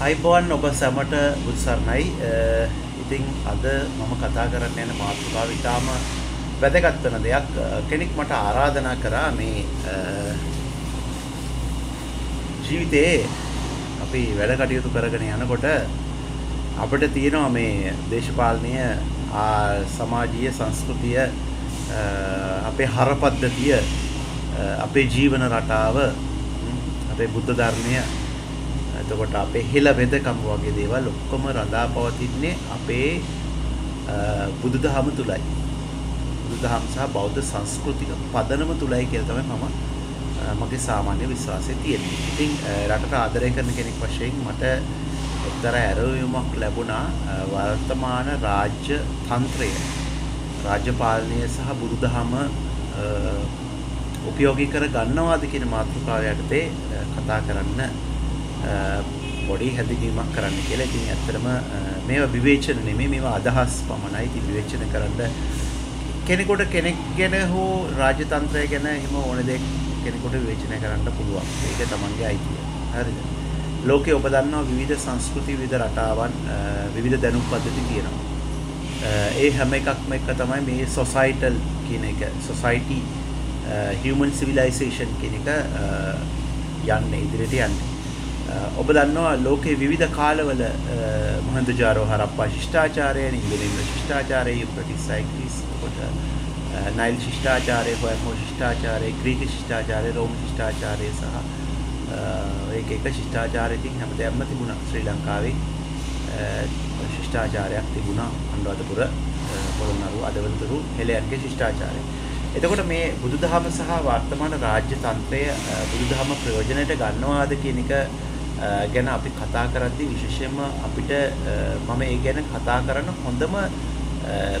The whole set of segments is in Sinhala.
අයිබෝන් ඔබ සැමට බුත්සරණයි ඉතිං අද මම කතා කරන්න යන මාතෘකාව ඉතාම වැදගත්වන දෙයක්. කෙනෙක් මට ආරාධනා කරා මේ ජීවිතයේ අපි වැඩ කටයුතු කරගෙන යනකොට අපිට තියෙනවා මේ දේශපාලනය සමාජීය සංස්කෘතිය අපේ හරපද්ධතිය අපේ ජීවන රටාව අපේ බුද්ධ ධර්මය එතකොට අපේ හෙළ වෙදකම වගේ දේවල් ඔක්කොම රඳා පවතින්නේ අපේ බුදුදහම තුලයි. බුදුදහම සහ බෞද්ධ සංස්කෘතික පදනම තුලයි කියලා තමයි මම මගේ සාමාන්‍ය විශ්වාසය තියෙන්නේ. ඉතින් රටට ආදරය කරන කෙනෙක් වශයෙන් මට එක්තරා ඇරයුමක් ලැබුණා වර්තමාන රාජ්‍ය තන්ත්‍රය රාජ්‍ය පාලනය සහ බුදුදහම උපයෝගී කර ගන්නවාද කියන මාතෘකාව යටතේ කතා කරන්න පොඩි හැදිවීමක් කරන්න කියලා. ඉතින් ඇත්තටම මේවා විවේචන නෙමෙයි මේවා අදහස් පමණයි. ඉතින් විවේචන කරන්න කෙනෙකුට කෙනෙක් ගැන හෝ රාජතන්ත්‍රය ගැන එහෙම ඕන දෙයක් කෙනෙකුට විවේචනය කරන්න පුළුවන්. ඒක තමන්ගේ අයිතිය. හරිද? ලෝකේ ඔබ දන්නවා විවිධ සංස්කෘති විවිධ රටාවන් විවිධ දැනුම් පද්ධති තියෙනවා. ඒ හැම එකක්ම එක තමයි මේ සොසයිටල් කියන එක සොසයිටි හියුමන් සිවිලයිසේෂන් කියන එක යන්නේ ඉදිරියට යන්නේ. ඔබ දන්නවා ලෝකේ විවිධ කාලවල මොහොන්දජාරෝ හරප්පා ශිෂ්ටාචාරය ඉංග්‍රීසි ශිෂ්ටාචාරය යුප්‍රටිස් සයික්ලිස් කොට නයිල් ශිෂ්ටාචාරය හොයමෝ ශිෂ්ටාචාරය ග්‍රීක ශිෂ්ටාචාරය රෝම ශිෂ්ටාචාරය සහ ඒක එක ශිෂ්ටාචාරයකින් හැමදේම තිබුණා ශ්‍රී ලංකාවේ ශිෂ්ටාචාරයක් තිබුණා අනුරාධපුර පොළොන්නරුව අදවතුරු හෙළයන්ගේ ශිෂ්ටාචාරය. එතකොට මේ බුදුදහම සහ වර්තමාන රාජ්‍ය තන්ත්‍රය බුදුදහම ප්‍රයෝජනයට ගන්නවාද කියන එක ගැන අපි කතා කරද්දී විශේෂයෙන්ම අපිට මම ඒ ගැන කතා කරන හොඳම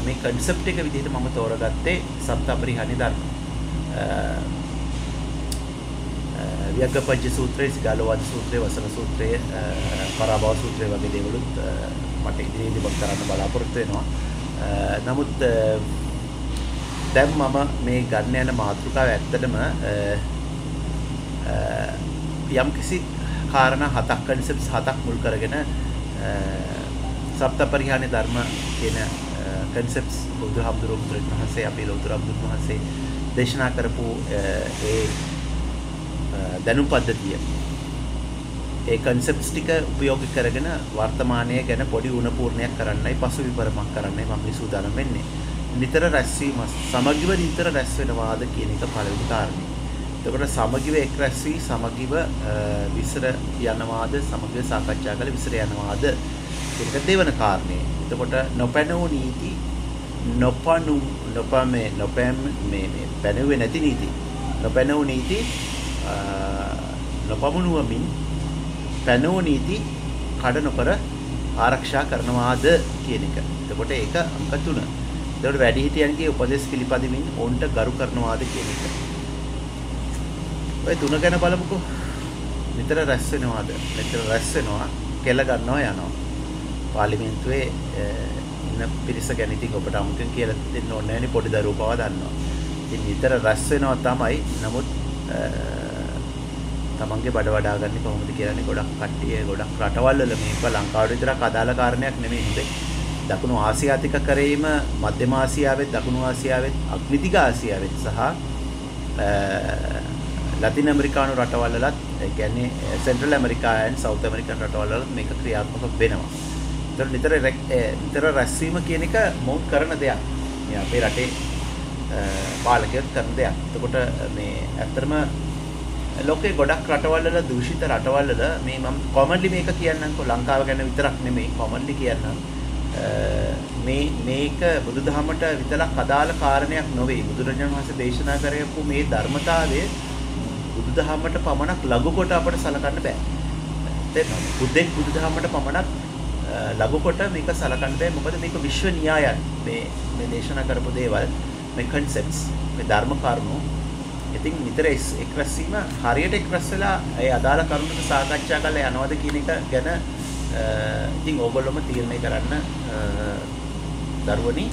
මේ කන්සෙප්ට් එක විදිහට මම තෝරගත්තේ සප්තපරිහානි ධර්ම. වියග්ගපජ්ජ සූත්‍රය, සිගාලෝවාද සූත්‍රය, වසන සූත්‍රය, පරාභව සූත්‍රය වගේ දේවලුත් මට ඉදිරියේදී මම කරන්න බලාපොරොත්තු වෙනවා. නමුත් දැන් මම මේ ගන්න යන මාතෘකාව ඇත්තටම යම් කිසි කාරණා හතක් කන්සෙප්ට්ස් හතක් මුල් කරගෙන සප්තපරිහානි ධර්ම කියන කන්සෙප්ට්ස් බුදුහාමුදුරුවෝ වහන්සේ අපේ ලෝතර බුදුන් වහන්සේ දේශනා කරපු ඒ දැනුම් පද්ධතිය ඒ කන්සෙප්ට්ස් ටික උපයෝගී කරගෙන වර්තමානය ගැන පොඩි උණපූර්ණයක් කරන්නයි පසු විපරමක් කරන්නයි මම මේ සූදානම් වෙන්නේ. නිතර රැස්වීම සමගිව නිතර රැස් වෙනවාද කියන එක පළවෙනි කාරණේ. එතකොට සමගිව එක් රැස් වී සමගිව විසර යනවාද සමගිව සාකච්ඡා කළ විසර යනවාද කියන එක දෙවන කාරණේ. එතකොට නොපැනූ නීති නොපනු නොපමේ නොපැම් මේ මේ පැනුවේ නැති නීති නොපැනූ නීති නොපමුණුවමින් පැනූ නීති කඩ නොකර ආරක්ෂා කරනවාද කියන එක. එතකොට ඒක අංක 3. එතකොට වැඩිහිටියන්ගේ උපදෙස් පිළිපදිමින් ඔවුන්ට ගරු කරනවාද කියන එක. ඔය තුන ගැන බලමුකෝ. නිතර රැස් වෙනවාද? නිතර රැස් වෙනවා, කෙල ගන්නවා යනවා. පාර්ලිමේන්තුවේ ඉන්න පිරිස ගැන ඉතින් ඔබට අමුතුවෙන් කියලා දෙන්න ඕනේ නැහැ පොඩි දරුවෝ පවා දන්නවා. ඉතින් නිතර රැස් වෙනවා තමයි. නමුත් තමන්ගේ බඩ වඩා ගන්න කොහොමද කියලානේ ගොඩක් කට්ටිය ගොඩක් රටවල් වල මේක ලංකාවට විතරක් අදාළ කාරණයක් නෙමෙයි හොඳේ. දකුණු ආසියාතික කරේම මධ්‍යම ආසියාවෙත් දකුණු ආසියාවෙත් අග්නිතික ආසියාවෙත් සහ ලතින් ඇමරිකානු රටවල්ලලත් ඒ කියන්නේ සෙන්ට්‍රල් ඇමරිකායන් සවුත් ඇමරිකන් රටවල්වල මේක ක්‍රියාත්මක වෙනවා. ඒතර නිතර නිතර රැස්වීම කියන එක මොවුන් කරන දෙයක්. මේ අපේ රටේ පාලකයෝ කරන දෙයක්. එතකොට මේ ඇත්තටම ලෝකේ ගොඩක් රටවල්වල දූෂිත රටවල්වල මේ මම කොමන්ලි මේක කියන්නම්කෝ ලංකාව ගැන විතරක් නෙමෙයි කොමන්ලි කියන්නම් මේ මේක බුදුදහමට විතරක් අදාළ කාරණයක් නොවේ බුදුරජාණන් වහන්සේ දේශනා කරපු මේ ධර්මතාවය බුදුදහමට පමණක් ලඝු කොට අපට සලකන්න බෑ. දැන් බුද්දෙක් බුදුදහමට පමණක් ලඝු කොට මේක සලකන්න බෑ. මොකද මේක විශ්ව න්‍යායන්. මේ මේ දේශනා කරපු දේවල් මේ concepts මේ ධර්ම කරුණු ඉතින් නිතර එක් රැස්වීම හරියට එක් රැස් වෙලා ඒ අදාළ කරුණක සාකච්ඡා කරලා යනවද කියන එක ගැන ඉතින් ඕගොල්ලොම තීරණය කරන්න දරුවනි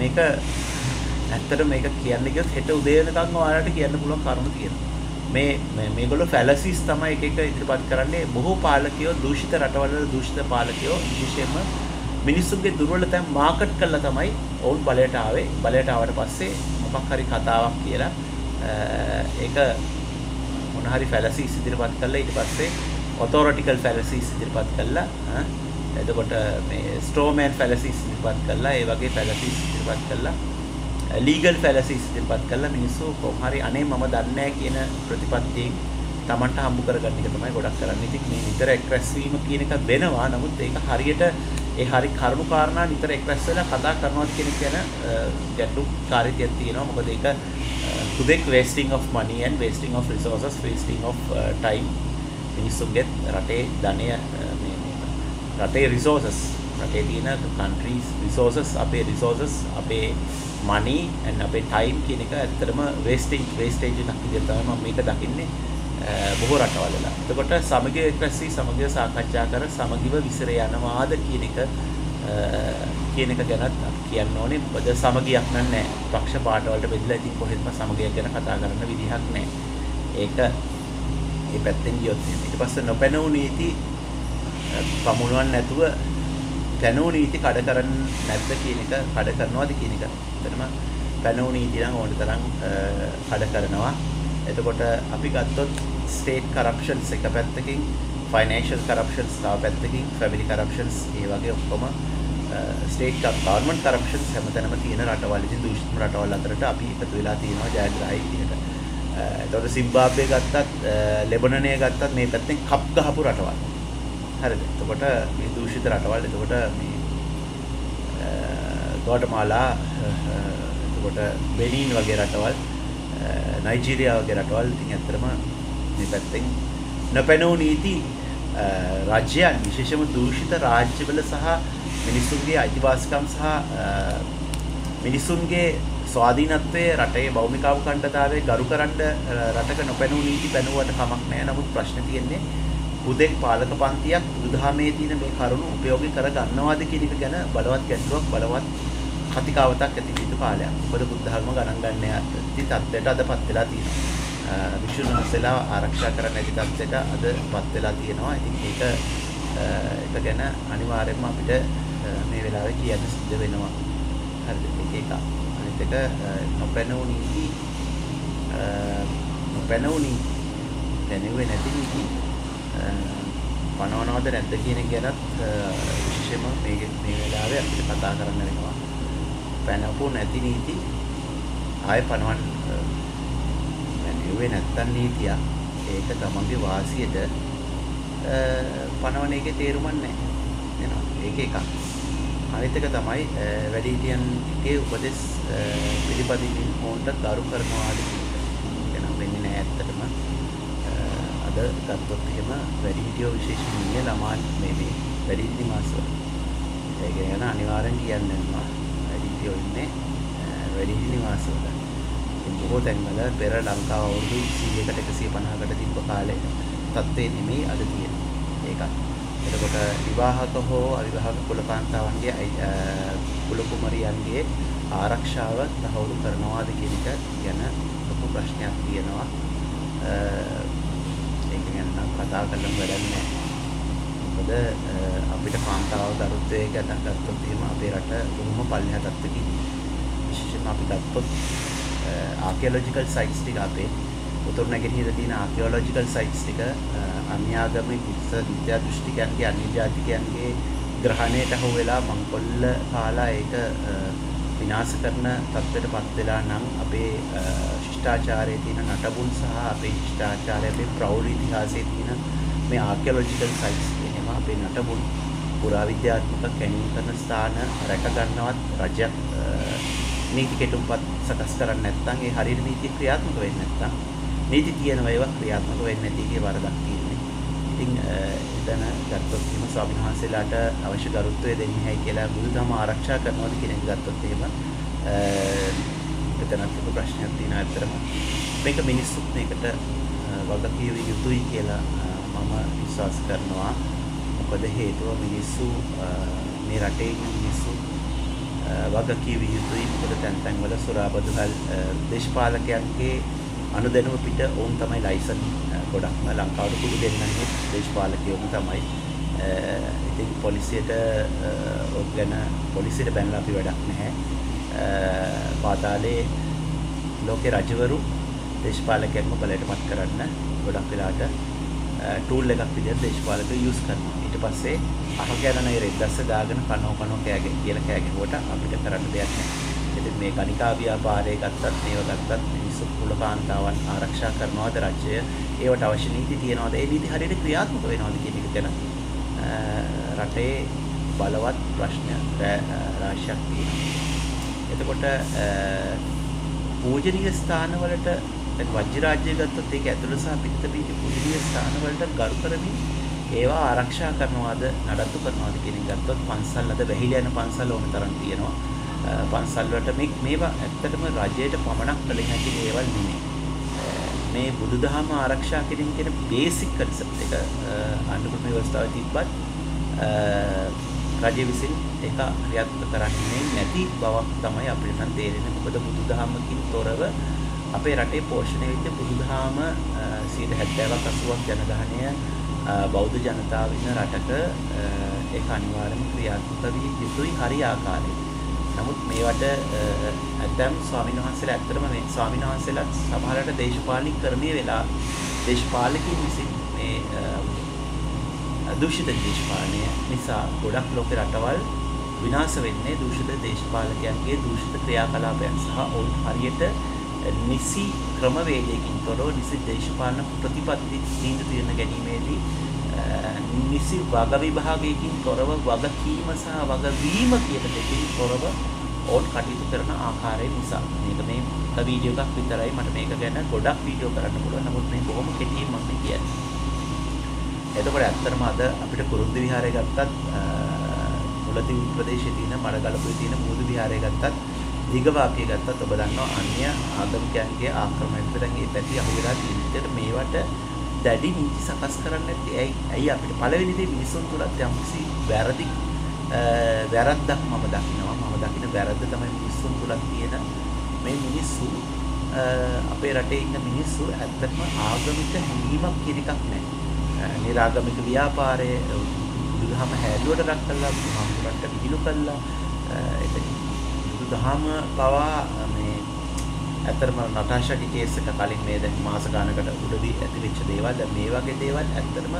මේක ඇත්තට මේක කියන්න ගියොත් හෙට උදේ වෙනකන් ඔයාලට කියන්න පුළුවන් කරුණු තියෙනවා. මේ මේගොල්ලෝ ෆැලසිස් තමයි එක එක ඉදිරිපත් කරන්නේ. බොහෝ පාලකයෝ දූෂිත රටවල දූෂිත පාලකයෝ විශේෂයෙන්ම මිනිස්සුන්ගේ දුර්වලතම් මාකට් කරලා තමයි ඔවුන් බලයට ආවේ. බලයට ආවට පස්සේ මොකක් හරි කතාවක් කියලා ඒක මොන හරි ෆැලසිස් ඉදිරිපත් කරලා ඊට පස්සේ ඔතොරිටිකල් ෆැලසිස් ඉදිරිපත් කළා එතකොට මේ ස්ට්‍රෝමෑන් ෆැලසිස් ඉදිරිපත් කළා ඒ වගේ ෆැලසිස් ඉදිරිපත් කළා ලීගල් ෆැලසිස් ඉදිරිපත් කළා මිනිස්සු කොහොම හරි අනේ මම දන්නේ කියන ප්‍රතිපත්තියෙන් Tamanට හම්බ කරගන්න එක තමයි ගොඩක් කරන්නේ. ඉතින් මේ නිතර එක්රැස්වීම කියන එක වෙනවා. නමුත් ඒක හරියට ඒ හරි කරුණු කාරණා නිතර එක්රැස් වෙලා කතා කරනවාද කියන එක ගැන ගැටලුකාරීත්වයක් තියෙනවා. මොකද ඒක හුදෙක් wasting of money and wasting of resources, wasting of uh, time මිනිස්සුන්ගේ රටේ ධනය රටේ රිසෝසස් රටේ තියෙන countries resources අපේ resources අපේ money and අපේ time කියන එක ඇත්තටම wastage wastage එකක් විදිහට තමයි මම මේක දකින්නේ බොහෝ රටවල් වල. එතකොට සමගිය එක්රැසී සමගිය සාකච්ඡා කර සමගිව විසිර යනවාද කියන එක කියන එක ගැනත් කියන්න ඕනේ. මොකද සමගියක් නැහැ. පක්ෂ පාට වලට බෙදලා ඉතින් කොහෙත්ම සමගියක් ගැන කතා කරන්න විදිහක් නැහැ. ඒක ඒ පැත්තෙන් ගියොත් ඊට පස්සේ නොපැනූ නීති පමුණුවන් නැතුව පැනූ නීති කඩ කරන්නේ නැද්ද කියන එක කඩ කරනවාද කියන එක. එතනම පැනූ නීති නම් ඕන තරම් කඩ කරනවා. එතකොට අපි ගත්තොත් ස්ටේට් කරප්ෂන්ස් එක පැත්තකින් ෆයිනෑන්ෂල් කරප්ෂන්ස් තව පැත්තකින් ෆැමිලි කරප්ෂන්ස් ඒ වගේ ඔක්කොම ස්ටේට් ගවර්න්මන්ට් කරප්ෂන්ස් හැමතැනම තියෙන රටවල් ඉතින් දූෂිත රටවල් අතරට අපි එකතු වෙලා තියෙනවා ජයග්‍රාහී විදිහට. එතකොට සිම්බාබ්වේ ගත්තත් ලෙබනනය ගත්තත් මේ පැත්තෙන් කප් ගහපු රටවල්. හරිද? එතකොට මේ දූෂිත රටවල් එතකොට මේ ගෝටමාලා එතකොට බෙනීන් වගේ රටවල් නයිජීරියා වගේ රටවල් ඉතින් ඇත්තටම මේ පැත්තෙන් නොපැනූ නීති රාජ්‍යයන් විශේෂම දූෂිත රාජ්‍යවල සහ මිනිසුන්ගේ අයිතිවාසිකම් සහ මිනිසුන්ගේ ස්වාධීනත්වයේ රටේ භෞමිකාව කණ්ඩතාවයේ ගරු කරන්න රටක නොපැනූ නීති පැනුවට කමක් නැහැ. නමුත් ප්‍රශ්නේ තියෙන්නේ හුදෙක් පාලක පන්තියක් බුදුදහමේ තියෙන මේ කරුණු උපයෝගී කර ගන්නවාද කියන එක ගැන බලවත් ගැටලුවක් බලවත් කතිකාවතක් ඇති විදිහට කාලයක්. මොකද බුද්ධ ධර්ම ගණන් ගන්න ඇති තත්ත්වයට අදපත් වෙලා තියෙනවා. විසුණු වහන්සේලා ආරක්ෂා කරන්න ඇති තත්ත්වයට අදපත් වෙලා තියෙනවා. ඉතින් ඒක ඒක ගැන අනිවාර්යයෙන්ම අපිට මේ වෙලාවේ කියන්න සිද්ධ වෙනවා. හරිද? ඒක එක. අනිත් එක නොපැනූ නීති නොපැනූ නීති දැනුවේ නැති නීති පනවනවද නැද්ද කියන එක ගැනත් විශේෂයෙන්ම මේ මේ වෙලාවේ අපිට කතා කරන්න වෙනවා. පැනපු නැති නීති ආයෙ පනවන්න පැනෙන්නේ නැත්තන් නීතිය ඒක තමන්ගේ වාසියට පනවන එකේ තේරුමක් නැහැ. නේද ඒක එකක්. අනිත් එක තමයි වැඩිහිටියන්ගේ උපදෙස් පිළිපදින්න ඕන්ට කරු කරනවාද කියන එක. වෙන්නේ නැහැ ඇත්තටම. අද ගත්තොත් එහෙම වැඩිහිටියෝ විශේෂයෙන් ඉන්නේ ළමා මේ මේ වැඩිහිටි මාසවල. ඒක ගැන අනිවාර්යෙන් කියන්න වෙනවා. වැඩිහිටියෝ ඉන්නේ වැඩිහිටි නිවාසවල බොහෝ තැන්වල පෙර ලංකාව අවුරුදු 100කට 150කට තිබ්බ කාලේ තත්ත්වේ නෙමෙයි අද තියෙන්නේ ඒකත් එතකොට විවාහක හෝ අවිවාහක කුලකාන්තාවන්ගේ කුල කුමරියන්ගේ ආරක්ෂාව තහවුරු කරනවාද කියන එක ගැන ලොකු ප්‍රශ්නයක් තියෙනවා. ඒක ගැන නම් කතා කරන්න වැඩක් නැහැ. මොකද අපිට කාන්තාව දරුත්වය ගැන ගත්තොත් එහෙම අපේ රට බොහොම පල්ලෙහා තත්ත්වකින් විශේෂයෙන්ම අපි ගත්තොත් ආකියොලොජිකල් සයිට්ස් ටික අපේ උතුරු නැගෙනහිර තියෙන ආකියොලොජිකල් සයිට්ස් ටික අන්‍යාගමික විද්‍යා දෘෂ්ටිකයන්ගේ අන්‍ය ජාතිකයන්ගේ ග්‍රහණයට අහු වෙලා මංකොල්ල කාලා ඒක විනාශ කරන තත්ත්වයටපත් වෙලා නම් අපේ ශිෂ්ටාචාරයේ තියෙන නටබුන් සහ අපේ ශිෂ්ටාචාරයේ අපේ ප්‍රෞಢ ඉතිහාසයේ තියෙන මේ ආකියොලොජිකල් සයිට්ස් එහෙම අපේ නටබුන් පුරාවිද්‍යාත්මක කැණීම් කරන ස්ථාන රැක ගන්නවත් රජයක් නීති කෙටුම්පත් සකස් කරන්නේ නැත්නම් ඒ හරියට නීති ක්‍රියාත්මක වෙන්නේ නැත්නම් නීති තියෙනවා ඒවා ක්‍රියාත්මක වෙන්නේ නැති එකේ වරදක් තියෙන්නේ. ඉතින් එතන ගත්තොත් එහෙම ස්වාමීන් වහන්සේලාට අවශ්‍ය ගරුත්වය දෙන්නේ නැහැ කියලා බුදුදහම ආරක්ෂා කරනවාද කියන එක ගත්තොත් එහෙම එතනත් ලොකු ප්‍රශ්නයක් තියෙනවා ඇත්තටම. මේක මිනිස්සුත් මේකට වගකිය යුතුයි කියලා මම විශ්වාස කරනවා. මොකද හේතුව මිනිස්සු මේ රටේ ඉන්න මිනිස්සු වගකිය යුතුයි. මොකද තැන් තැන්වල සුරාබදුහල් දේශපාලකයන්ගේ අනුදැනුම පිට ඔවුන් තමයි ලයිසන් ගොඩක්ම ලංකාවට කුඩු දෙන්නන්නේ දේශපාලකයෝම තමයි. ඉතින් පොලිසියට ඔක් ගැන පොලිසියට බැනලා අපි වැඩක් නැහැ. පාතාලේ ලෝකේ රජවරු දේශපාලකයන්ම බලයට පත් කරන්න ගොඩක් වෙලාට ටූල් එකක් විදිහට දේශපාලක යූස් කරනවා. ඊට පස්සේ අහ ගැන රෙද්දස්ස දාගෙන කනෝ කනෝ කෑගෙන කියලා කෑගෙනකොට අපිට කරන්න දෙයක් නැහැ. ඉතින් මේ ගණිකා ව්‍යාපාරය ගත්තත් මේව ගත්තත් මිනිස්සු කුලකාන්තාවන් ආරක්ෂා කරනවාද රජය ඒවට අවශ්‍ය නීති තියනවාද ඒ නීති හරියට ක්‍රියාත්මක වෙනවද කියන එක ගැන රටේ බලවත් ප්‍රශ්න රාශියක් තියෙනවා. එතකොට පූජනීය ස්ථානවලට දැන් වජ්‍ය රාජ්‍ය ගත්තොත් ඒක ඇතුළ සහ පිට පිට පූජනීය ස්ථානවලට ගරු කරමින් ඒවා ආරක්ෂා කරනවාද නඩත්තු කරනවාද කියන එක ගත්තොත් පන්සල් අද වැහිලා යන පන්සල් ඕන තරම් තියෙනවා. පන්සල් වලට මේ මේවා ඇත්තටම රජයට පමණක් කළ හැකි දේවල් නෙමෙයි. මේ බුදුදහම ආරක්ෂා කිරීම කියන බේසික් කන්සෙප්ට් එක අනුකම්ප ව්‍යවස්ථාවේ තිබ්බත් රජය විසින් ඒක ක්‍රියාත්මක කරන්නේ නැති බවක් තමයි අපිට නම් තේරෙන්නේ. මොකද බුදුදහමකින් තොරව අපේ රටේ පෝෂණය වෙච්ච බුදුදහම 70ක් 80ක් ජනගහනය බෞද්ධ ජනතාව ඉන්න රටක ඒක අනිවාර්යයෙන්ම ක්‍රියාත්මක විය යුතුයි හරි ආකාරයෙන්. නමුත් මේවට ඇතැම් ස්වාමීන් වහන්සේලා ඇත්තටම මේ ස්වාමීන් වහන්සේලාත් සමහරවිට දේශපාලනිකකරණය වෙලා දේශපාලකින් විසින් මේ දූෂිත දේශපාලනය නිසා ගොඩක් ලෝක රටවල් විනාශ වෙන්නේ දූෂිත දේශපාලකයන්ගේ දූෂිත ක්‍රියාකලාපයන් සහ ඔවුන් හරියට නිසි ක්‍රමවේදයකින් තොරව නිසි දේශපාලන ප්‍රතිපත්ති තීන්දුව తీරන ගැනීමේදී නිසි වග විභාගයකින් තොරව වගකීම සහ වගවීම කියන දෙකකින් තොරව ඕන් කටයුතු කරන ආකාරය නිසා. මේක මේ එක වීඩියෝ එකක් විතරයි. මට මේක ගැන ගොඩක් වීඩියෝ කරන්න පුළුවන්. නමුත් මේ බොහොම කෙටියෙන් මම කියන්නේ. එතකොට ඇත්තටම අද අපිට කුරුන්දි විහාරය ගත්තත් මුලතිව් ප්‍රදේශයේ තියෙන මඩගලපුවේ තියෙන මුහුදු විහාරය ගත්තත් දිගවාපිය ගත්තත් ඔබ දන්නවා අන්‍ය ආගමිකයන්ගේ ආක්‍රමණයට දැන් මේ පැති අහුවෙලා තියෙන විදිහට මේවට දැඩි නීති සකස් කරන්න නැත්තේ ඇයි ඇයි අපිට පළවෙනි දේ මිනිසුන් තුලත් යම්කිසි වැරදි වැරද්දක් මම දකිනවා මම දකින වැරද්ද තමයි මිනිසුන් තුලත් තියෙන මේ මිනිස්සු අපේ රටේ ඉන්න මිනිස්සු ඇත්තටම ආගමික හැඟීමක් කියන එකක් නැහැ. නිරාගමික ව්‍යාපාරයේ බුදුදහම හැදුවට රක් කළා බුදුහාමුදුරන්ට විහිළු කළා. ඒක බුදුදහම පවා මේ ඇත්තටම නටාෂාගේ කේස් එක කලින් මේ දැන් මාස ගානකට උඩදී ඇතිවෙච්ච දේවල් දැන් මේ වගේ දේවල් ඇත්තටම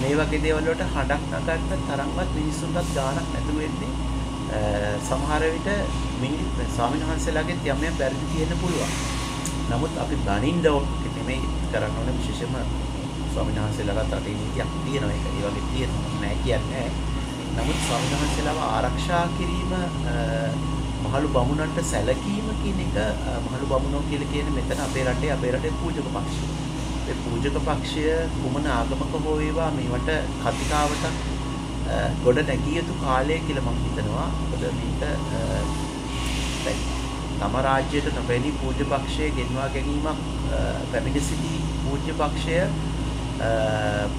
මේ වගේ දේවල් වලට හඩක් නගන්න තරම්වත් මිනිස්සුන්ටත් ගාණක් නැතුව වෙන්නේ සමහර විට මිනිස් ස්වාමීන් වහන්සේලාගෙත් යම් යම් වැරදි තියෙන්න පුළුවන්. නමුත් අපි බනින්න ඕනේ නෙමෙයි කරන්න ඕනේ විශේෂයෙන්ම ස්වාමීන් වහන්සේලාට රටේ නීතියක් තියෙනවා ඒක ඒ වගේ තියෙනවා නෑ කියන්නේ. නමුත් ස්වාමීන් වහන්සේලාව ආරක්ෂා කිරීම මහලු බමුණන්ට සැලකීම කියන එක මහලු බමුණෝ කියලා කියන්නේ මෙතන අපේ රටේ අපේ රටේ පූජක පක්ෂය. ඒ පූජක පක්ෂය කුමන ආගමක හෝ වේවා මේවට කතිකාවට ගොඩ නැගිය යුතු කාලය කියලා මම හිතනවා. මොකද මේක තම රාජ්‍යයට නොපැණි පූජ්‍ය පක්ෂයේ ගෙන්වා ගැනීමක් පැමිණ සිටි පූජ්‍ය පක්ෂය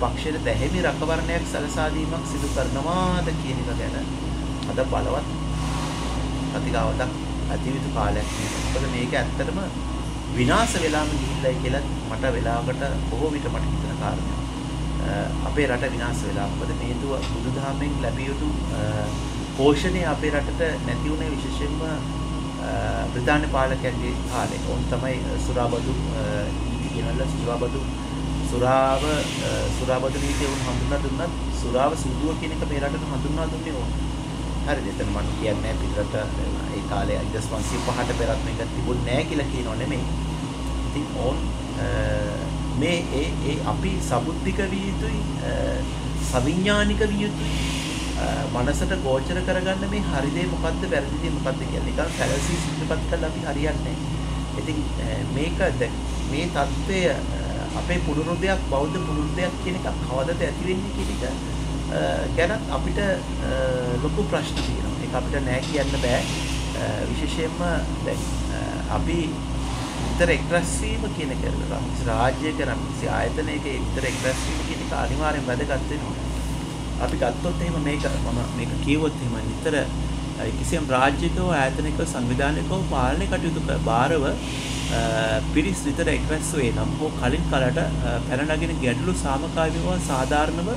පක්ෂයට දැහැමි රැකවරණයක් සලසා දීමක් සිදු කරනවාද කියන එක ගැන අද බලවත් කතිකාවතක් ඇතිවිතු කාලයක් මොකද මේක ඇත්තටම විනාශ වෙලාම ගිහිල්ලයි කියලා මට වෙලාවකට බොහෝ විට මට හිතන කාරණයක්. අපේ රට විනාශ වෙලා. මොකද හේතුව බුදුදහමෙන් ලැබිය යුතු පෝෂණය අපේ රටට නැති වුණේ විශේෂයෙන්ම බ්‍රිතාන්‍ය පාලකයන්ගේ කාලේ. ඔවුන් තමයි සුරාබදු නීති ගෙනල්ලා සුරාබදු සුරාව සුරාබදු නීතිය උන් හඳුන්වා දුන්නත් සුරාව සුදුව කියන එක මේ රටට හඳුන්වා දුන්නේ ඕන. හරිද? එතන මම කියන්නේ පිටරට ඒ කාලේ 1505ට පෙරත් මේක තිබුණ නෑ කියලා කියනෝ නෙමෙයි. ඉතින් ඕන් මේ ඒ ඒ අපි සබුද්ධික විය යුතුයි සවිඥානික විය යුතුයි මනසට ගෝචර කරගන්න මේ හරි දේ මොකද්ද වැරදි දේ මොකද්ද කියලා. නිකන් ෆැලසි සිද්ධපත් කරලා අපි හරියන්නේ නැහැ. ඉතින් මේක මේ தත්ත්වය අපේ පුනරුදයක් බෞද්ධ පුනරුදයක් කියන එක කවදද ඇති වෙන්නේ කියන එක ගැනත් අපිට ලොකු ප්‍රශ්න තියෙනවා. ඒක අපිට නෑ කියන්න බෑ. විශේෂයෙන්ම දැන් අපි විතර එක්රැස් වීම කියන එක රාජ්‍ය කරන කිසි ආයතනයක විතර එක්රැස් වීම කියන එක අනිවාර්යෙන් වැදගත් වෙනවා. අපි ගත්තොත් එහෙම මේක මම මේක කියවොත් එහෙම නිතර කිසියම් රාජ්‍යකව ආයතනිකව සංවිධානයකව පාලනය කටයුතු බාරව පිරිස් විතර එක්රැස් වේ නම් හෝ කලින් කලට පැන නගින ගැටලු සාමකාමීව සාධාරණව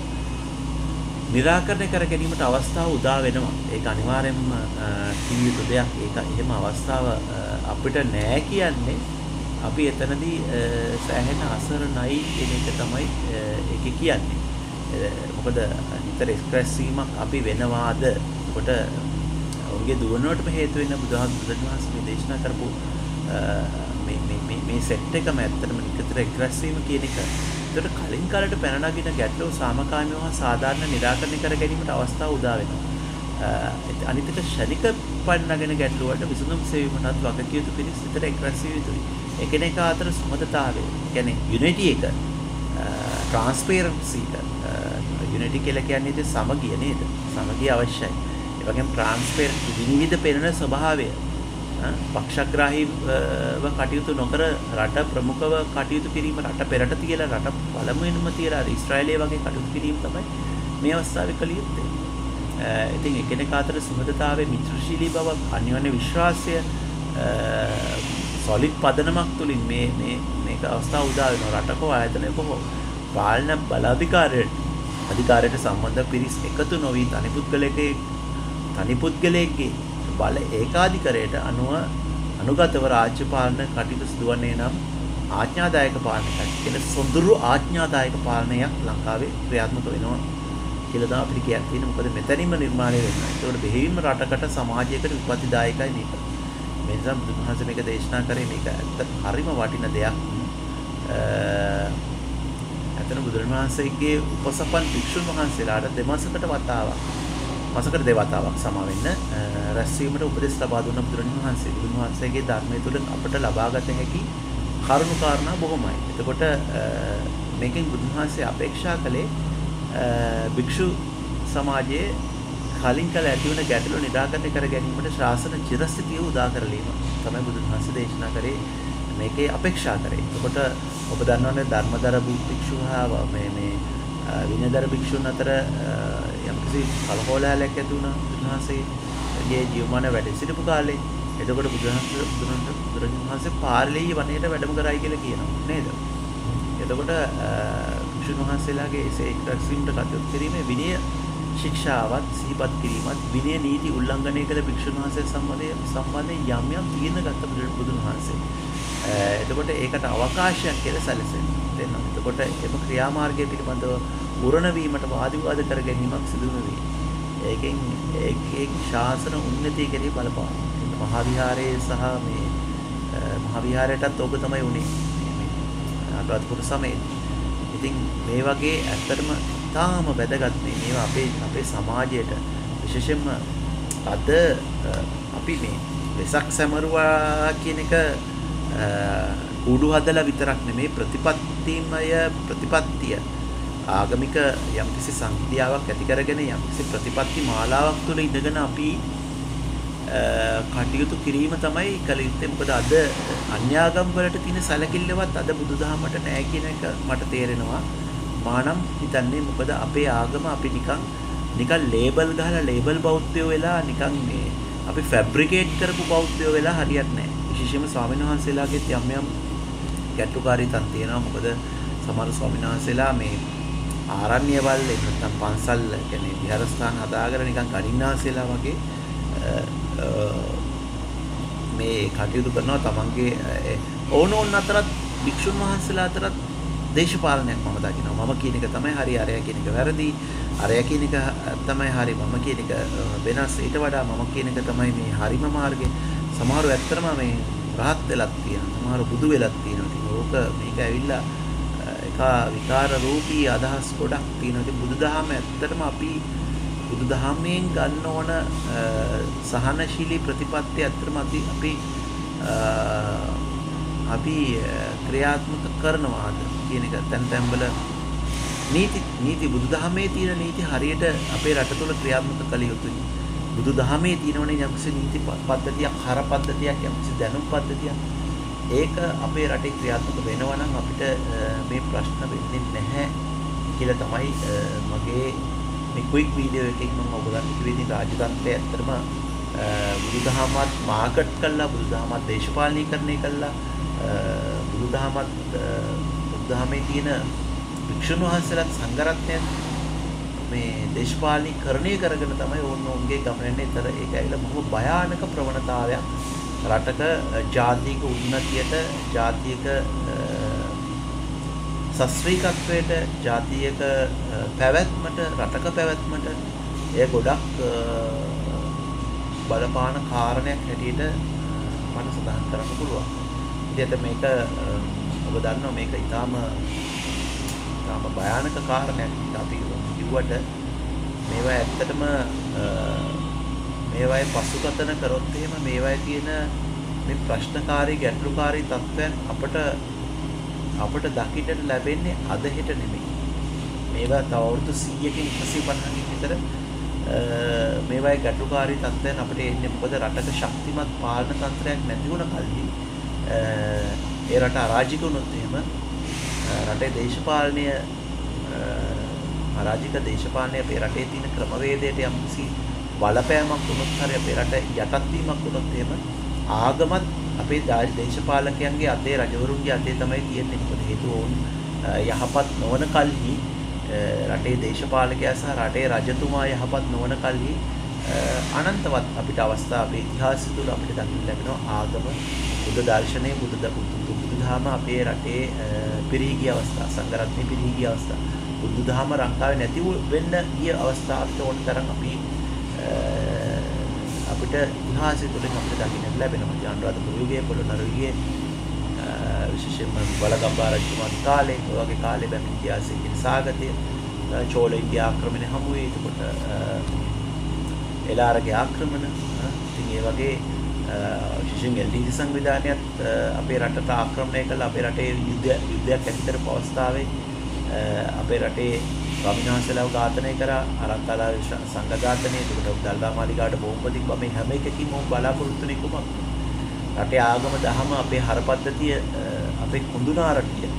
निराකරණය කර ගැනීමට අවස්ථාව උදා වෙනවා. ඒක අනිවාර්යයෙන්ම කිය යුතු දෙයක්. ඒක එහෙම අවස්ථාව අපිට නෑ කියන්නේ අපි එතනදී සෑහෙන අසරණයි කියන එක තමයි ඒක කියන්නේ. මොකද නිතර එක්ස්ප්‍රෙස් වීමක් අපි වෙනවාද? කොට ඔවුන්ගේ දුවනුවටම හේතු වෙන බුදුහාමුදුරන් වහන්සේ දේශනා කරපු මේ මේ මේ සෙට් එකම ඇත්තටම නිතර එක්ස්ප්‍රෙස් වීම කියන එක ඒකට කලින් කාලයට පැන නගින ගැටලුව සාමකාමීව හා සාධාරණ निराකරණය කර ගැනීමට අවස්ථාව උදා වෙනවා. අනිත් එක ශනික පැන නගින ගැටලුව වලට විසඳුම් සෙවීමටත් වගකිය යුතු පිරිස් විතර එක්රැස් විය යුතුයි. එකිනෙක අතර සුමදතාවය, කියන්නේ යුනිටි එක, ට්‍රාන්ස්පරන්සි එක, යුනිටි කියලා කියන්නේ ඉතින් සමගිය නේද? සමගිය අවශ්‍යයි. ඒ වගේම ට්‍රාන්ස්පරන්ට් විනිවිද පෙනෙන ස්වභාවය පක්ෂග්‍රාහීව කටයුතු නොකර රට ප්‍රමුඛව කටයුතු කිරීම රට පෙරට තියලා රට පළමුවෙන්ම තියලා ඊශ්‍රායලයේ වගේ කටයුතු කිරීම තමයි මේ අවස්ථාවේ කළ යුත්තේ. ඉතින් එකිනෙක අතර සුහදතාවයේ මිත්‍රශීලී බව අන්‍යෝන්‍ය විශ්වාසය සොලිඩ් පදනමක් තුලින් මේ මේ මේක අවස්ථාව උදා වෙනවා රටක ආයතනයක හෝ පාලන බලාධිකාරයට අධිකාරයට සම්බන්ධ පිරිස් එකතු නොවී තනි පුද්ගලයෙක්ගේ තනි පුද්ගලයෙක්ගේ බල ඒකාධිකරයට අනුව අනුගතව රාජ්‍ය පාලන කටයුතු සිදුවන්නේ නම් ආඥාදායක පාලනයක් කියන සොඳුරු ආඥාදායක පාලනයක් ලංකාවේ ක්‍රියාත්මක වෙනවා කියලා තමයි අපිට කියන්න තියෙන්නේ. මොකද මෙතනින්ම නිර්මාණය වෙනවා. ඒකට බෙහෙවින්ම රටකට සමාජයකට විපත්තිදායකයි මේක. මේ නිසා බුදුමහස මේක දේශනා කරේ මේක ඇත්ත හරිම වටින දෙයක්. ඇතන බුදුරණවහන්සේගේ උපසපන් භික්ෂුන් වහන්සේලාට දෙමාසකට වතාවක් මාසකට දෙවතාවක් සමා වෙන්න රැස්වීමට උපදෙස් ලබා දුන්න බුදුරජාණන් වහන්සේ. බුදුන් වහන්සේගේ ධර්මය තුළ අපට ලබාගත හැකි කරුණු කාරණා බොහොමයි. එතකොට මේකෙන් බුදුන් වහන්සේ අපේක්ෂා කළේ භික්ෂු සමාජයේ කලින් කල ඇති වුණ ගැටලු නිරාකරණය කර ගැනීමට ශාසන චිරස්ථිතිය උදා කරලීම තමයි බුදුන් වහන්සේ දේශනා කරේ මේකේ අපේක්ෂා කරේ. එතකොට ඔබ දන්නවනේ ධර්මදර භික්ෂු හා මේ මේ විනයදර භික්ෂුන් අතර යම්කිසි කලකෝලහලයක් ඇති වුණා බුදුහන්සේගේ ජීවමාන වැඩ සිටපු කාලේ. එතකොට බුදුහන්සේ බුදුරජාණන් වහන්සේ පාර්ලී වනයේට වැඩම කරයි කියලා කියනවා නේද? එතකොට භික්ෂුන් වහන්සේලාගේ ඒ එක්රැස්වීමට කටයුතු කිරීමේ විනය ශික්ෂාවත් සිහිපත් කිරීමත් විනය නීති උල්ලංඝනය කළ භික්ෂුන් වහන්සේ සම්බන්ධයෙන් සම්බන්ධයෙන් යම් යම් තීරණ ගත්ත බුදුන් වහන්සේ. එතකොට ඒකට අවකාශයක් කියලා සැලසෙනවා. දෙනවා. එතකොට එම ක්‍රියාමාර්ගය පිළිබඳව උරණ වීමට වාද විවාද කර ගැනීමක් සිදු වෙනවා. ඒකෙන් ඒකේ ශාසන උන්නතිය කෙරෙහි බලපානවා. මහා විහාරයේ සහ මේ මහා විහාරයටත් ඕක තමයි උනේ. මේ අනුරාධපුර සමයේ. ඉතින් මේ වගේ ඇත්තටම තාම වැදගත් මේ මේවා අපේ අපේ සමාජයට විශේෂයෙන්ම අද අපි මේ වෙසක් සැමරුවා කියන එක කුඩු හදලා විතරක් නෙමේ ප්‍රතිපත්තිමය ප්‍රතිපත්තිය. ආගමික යම්කිසි සංහිඳියාවක් ඇති කරගෙන යම්කිසි ප්‍රතිපත්ති මාලාවක් තුළ ඉඳගෙන අපි කටයුතු කිරීම තමයි කළ යුත්තේ. මොකද අද අන්‍යාගම් වලට තියෙන සැලකිල්ලවත් අද බුදුදහමට නැහැ කියන එක මට තේරෙනවා. මානම් හිතන්නේ මොකද අපේ ආගම අපි නිකන් නිකන් ලේබල් ගහලා ලේබල් බෞද්ධයෝ වෙලා නිකන් මේ අපි ෆැබ්‍රිකේට් කරපු බෞද්ධයෝ වෙලා හරියන්නේ නැහැ විශේෂයෙන්ම ස්වාමීන් වහන්සේලාගෙත් යම් යම් ගැටලුකාරී තන් තියෙනවා. මොකද සමහර ස්වාමීන් වහන්සේලා මේ ආරණ්‍යවල නැත්නම් පන්සල් කියන්නේ විහාරස්ථාන හදාගෙන නිකන් කඩින්නාසෙලා වගේ මේ කටයුතු කරනවා. තමන්ගේ ඕන ඕන අතරත් භික්ෂුන් වහන්සේලා අතරත් දේශපාලනයක් මම දකිනවා. මම කියන එක තමයි හරි අරයා කියන එක වැරදි අරයා කියන එක තමයි හරි මම කියන එක වෙනස්. ඊට වඩා මම කියන එක තමයි මේ හරිම මාර්ගය. සමහරව ඇත්තටම මේ රහත් වෙලක් තියෙනවා. සමහරව බුදු වෙලක් තියෙනවා. ඉතින් ඕක මේක ඇවිල්ලා එක විකාර රූපී අදහස් ගොඩක් තියෙනවා ඉතින් බුදුදහම ඇත්තටම අපි බුදුදහමෙන් ගන්න ඕන සහනශීලී ප්‍රතිපත්ති ඇත්තටම අපි අපි අපි ක්‍රියාත්මක කරනවාද කියන එක තැන් තැන්වල නීති නීති බුදුදහමේ තියෙන නීති හරියට අපේ රට තුළ ක්‍රියාත්මක කළ යුතුයි. බුදුදහමේ තියෙනවනේ යම්කිසි නීති පද්ධතියක්, හර පද්ධතියක්, යම්කිසි දැනුම් පද්ධතියක්. ඒක අපේ රටේ ක්‍රියාත්මක වෙනවා නම් අපිට මේ ප්‍රශ්න වෙන්නේ නැහැ කියලා තමයි මගේ මේ ක්වික් වීඩියෝ එකකින් මම ඔයගලන්ට කිව්වේ. ඉතින් රාජතන්ත්‍රය ඇත්තටම බුදුදහමත් මාකට් කළා බුදුදහමත් දේශපාලනීකරණය කළා. බුදුදහමත් බුදුදහමේ තියෙන භික්ෂුන් වහන්සේලාත් සංඝරත්නයත් මේ දේශපාලනීකරණය කරගෙන තමයි ඕන්න උන්ගේ ගමනන්නේ ඊතර ඒක ඇවිල්ලා බොහෝ භයානක ප්‍රවණතාවයක්. රටක ජාතික උන්නතියට ජාතියක සස්ත්‍රීකත්වයට ජාතියක පැවැත්මට රටක පැවැත්මට එය ගොඩක් බලපාන කාරණයක් හැටියට මට සඳහන් කරන්න පුළුවන්. ඉතින් මේක ඔබ දන්නවා මේක ඊටාම ඊටාම භයානක කාරණයක් අපි කිව්වට මේවා ඇත්තටම මේවායේ පසුකතන කරොත් එහෙම මේවායේ තියෙන මේ ප්‍රශ්නකාරී ගැටලුකාරී තත්ත්වයන් අපට අපට දකින්නට ලැබෙන්නේ අද හෙට නෙමෙයි. මේවා තව අවුරුදු 100කින් 150කින් විතර මේවායේ ගැටලුකාරී තත්ත්වයන් අපිට එන්නේ මොකද රටක ශක්තිමත් පාලන තන්ත්‍රයක් නැති වුණ කල්හි ඒ රට අරාජික වුණොත් එහෙම රටේ දේශපාලනය අරාජික දේශපාලනය අපේ රටේ තියෙන ක්‍රමවේදයට යම්කිසි බලපෑමක් වුණොත් හරි අපේ රට යටත් වීමක් වුණොත් එහෙම ආගමත් අපේ දේශපාලකයන්ගේ අතේ රජවරුන්ගේ අතේ තමයි තියෙන්නේ. මොකද හේතුව වුන් යහපත් නොවන කල්හි රටේ දේශපාලකයා සහ රටේ රජතුමා යහපත් නොවන කල්හි අනන්තවත් අපිට අවස්ථා අපේ ඉතිහාසය තුළ අපිට දකින්න ලැබෙනවා ආගම බුද්ධ දර්ශනය බුද්ධ බුදුදහම අපේ රටේ පිරිහි ගිය අවස්ථා සංඝරත්නය පිරිහි ගිය අවස්ථා බුදුදහම ලංකාවේ නැති වෙන්න ගිය අවස්ථා අපිට ඕන තරම් අපි අපිට ඉතිහාසය තුළින් අපිට දකින්න ලැබෙනවා. ඉතින් අනුරාධපුර යුගයේ පොළොන්නරු යුගයේ විශේෂයෙන්ම බලගම්බා රජතුමාගේ කාලේ ඔය වගේ කාලේ බැමි ඉතිහාසයේ කියන සාගතය චෝල ඉන්දියා ආක්‍රමණය හමුවේ එතකොට එලාරගේ ආක්‍රමණ ඉතින් ඒ වගේ විශේෂයෙන් එල්ඩීසි සංවිධානයත් අපේ රටට ආක්‍රමණය කළ අපේ රටේ යුද්ධ යුද්ධයක් ඇතිතර පවස්ථාවේ අපේ රටේ ස්වාමිනාන්සලාව ඝාතනය කරා. අරන්තලා සංඝ ඝාතනය එතකොට දල්දා මාලිගාවට බෝම්බ තිබ්බා මේ හැම එකකින්ම උන් බලාපොරොත්තු වෙන්නේ කුමක්ද රටේ ආගම දහම අපේ හරපද්ධතිය අපේ කුඳුනාරටිය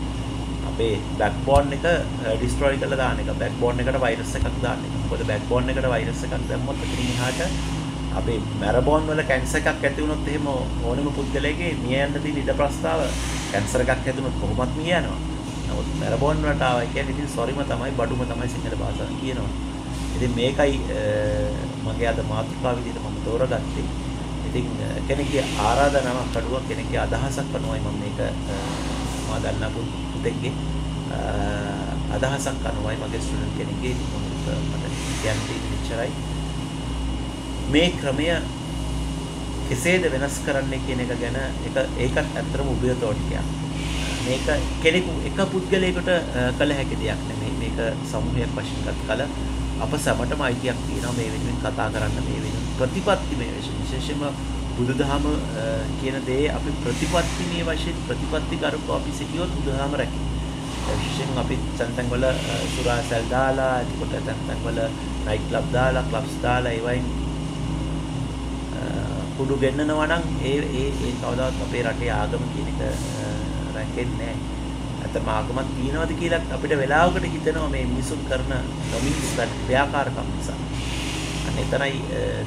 අපේ බැක්බෝන් එක ඩිස්ට්‍රොයි කරලා දාන එක. බැක්බෝන් එකට වෛරස් එකක් දාන්න එක. මොකද බැක්බෝන් එකට වෛරස් එකක් දැම්මොත් එතනින් එහාට අපේ මැරබෝන් වල කැන්සර් එකක් ඇති වුණොත් එහෙම ඕනම පුද්ගලයෙක්ගේ මිය යන්න තියෙන ඉඩ ප්‍රස්තාව කැන්සර් එකක් හැදුනොත් කොහොමත් මිය යනවා. නමුත් මැරබෝන් වලට ආවා කියන්නේ ඉතින් සොරිම තමයි බඩුම තමයි සිංහල භාෂාවෙන් කියනවා. ඉතින් මේකයි මගේ අද මාතෘකාව විදිහට මම තෝරගත්තේ. ඉතින් කෙනෙක්ගේ ආරාධනාවක් අඩුවක් කෙනෙක්ගේ අදහසක් අනුවයි මම මේක මා දන්නා පුතෙක්ගේ අදහසක් අනුවයි මගේ ස්ටුඩන්ට් කෙනෙක්ගේ මට කියන්නේ ඉච්චරයි. මේ ක්‍රමය කෙසේද වෙනස් කරන්නේ කියන එක ගැන එක ඒකත් ඇත්තටම උභයතෝටිකයක්. මේක කෙනෙකු එක පුද්ගලයෙකුට කළ හැකි දෙයක් නෙමෙයි. මේක සමූහයක් වශයෙන් ගත් කල අප සැමටම අයිතියක් තියෙනවා මේ වෙනුවෙන් කතා කරන්න මේ වෙනුවෙන් ප්‍රතිපත්ති මේ විශේෂයෙන්ම බුදුදහම කියන දේ අපි ප්‍රතිපත්තිමේ වශයෙන් ප්‍රතිපත්ති කරුකව අපි සිටියොත් බුදුදහම රැකේ. විශේෂයෙන් අපි තැන් වල සුරාසල් දාලා එතකොට තැන් වල නයිට් ක්ලබ් දාලා ක්ලබ්ස් දාලා ඒ වයින් කුඩු ගෙන්නනවා නම් ඒ ඒ ඒ කවදාවත් අපේ රටේ ආගම කියන එක රැකෙන්නේ නැහැ. අතම ආගමක් තියනවාද කියලා අපිට වෙලාවකට හිතෙනවා මේ මිනිසුන් කරන නොමිනිස් ක්‍රියාකාරකම් නිසා. අන්න එතරයි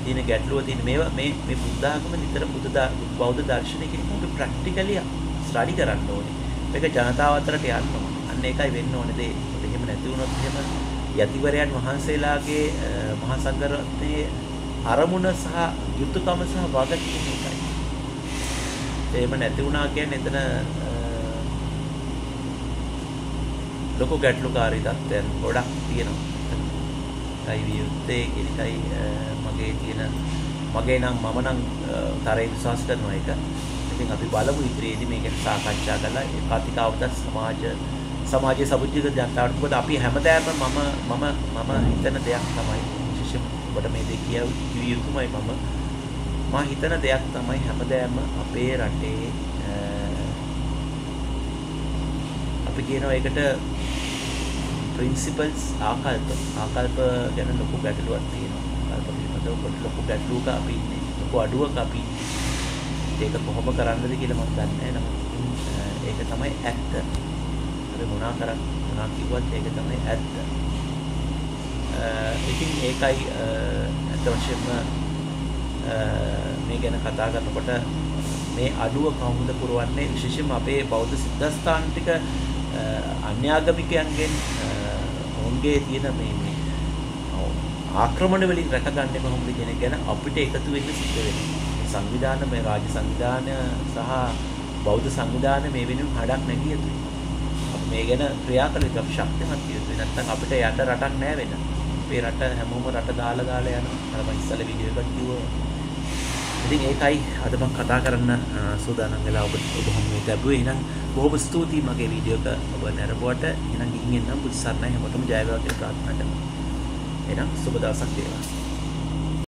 තියෙන ගැටලුව තියෙන මේවා මේ මේ බුද්ධ ආගම නිතර බුද්ධ බෞද්ධ දර්ශනයකින් අපි ප්‍රැක්ටිකලි ස්ටඩි කරන්න ඕනේ. මේක ජනතාව අතරට යන්න ඕනේ. අන්න ඒකයි වෙන්න ඕනේ දේ. එහෙම නැති වුණොත් එහෙම යතිවරයන් වහන්සේලාගේ මහා සංඝරත්නයේ අරමුණ සහ යුතුයකම සහ වගකීම එකයි. එහෙම නැති වුණා කියන්නේ එතන ලොකු ගැටලුකාරී තත්ත්වයන් ගොඩක් තියෙනවා. ඒකයි විය යුත්තේ ඒකයි මගේ තියෙන මගේ නම් මම නම් තරේ විශ්වාස කරනවා ඒක. ඉතින් අපි බලමු ඉදිරියේදී මේක සාකච්ඡා කරලා ඒ කතිකාවත සමාජ සමාජයේ සබුද්ධික ජනතාවට මොකද අපි හැමදාම මම මම මම හිතන දෙයක් තමයි විශේෂයෙන් ඔබට මේ දෙක කිය යුතුමයි මම මා හිතන දෙයක් තමයි හැමදාම අපේ රටේ අපි කියනවා ඒකට ප්‍රින්සිපල්ස් ආකල්ප. ආකල්ප ගැන ලොකු ගැටලුවක් තියෙනවා. ආකල්ප පිළිබඳව ලොකු ගැටලුවක අපි ඉන්නේ. ලොකු අඩුවක අපි ඒක කොහොම කරන්නද කියලා මම දන්නේ නැහැ. නමුත් ඒක තමයි ඇත්ත. අපි මොනා කරත් මොනා කිව්වත් ඒක තමයි ඇත්ත. ඉතින් ඒකයි ඇත්ත වශයෙන්ම මේ ගැන කතා කරනකොට මේ අඩුව කොහොමද පුරවන්නේ විශේෂයෙන්ම අපේ බෞද්ධ සිද්ධාස්ථාන ටික අන්‍යාගමිකයන්ගෙන් ඔවුන්ගේ තියෙන මේ මේ ආක්‍රමණ වලින් රැකගන්නේ කොහොමද කියන එක ගැන අපිට එකතු වෙන්න සිද්ධ වෙනවා. සංවිධාන මේ රාජ්‍ය සංවිධාන සහ බෞද්ධ සංවිධාන මේ වෙනුවෙන් හඩක් නැගිය යුතුයි. අපි මේ ගැන ක්‍රියා කළ යුතුයි. අපි ශක්තිමත් විය යුතුයි. නැත්නම් අපිට යන්න රටක් නැහැ වෙන. අපේ රට හැමෝම රට දාලා දාලා යනවා. අර මම ඉස්සෙල්ලා වීඩියෝ එකක් කිව්වා. ඉතින් ඒකයි අද මම කතා කරන්න සූදානම් වෙලා ඔබ ඔබ හමුවේ ලැබුවේ. එහෙනම් බොහොම ස්තුතියි මගේ වීඩියෝ එක ඔබ නැරඹුවට. එහෙනම් ගිහින් එන්නම් බුද්ධ සරණයි හැමෝටම ජය වේවා කියලා ප්‍රාර්ථනා කරනවා. එහෙනම් සුබ දවසක් වේවා.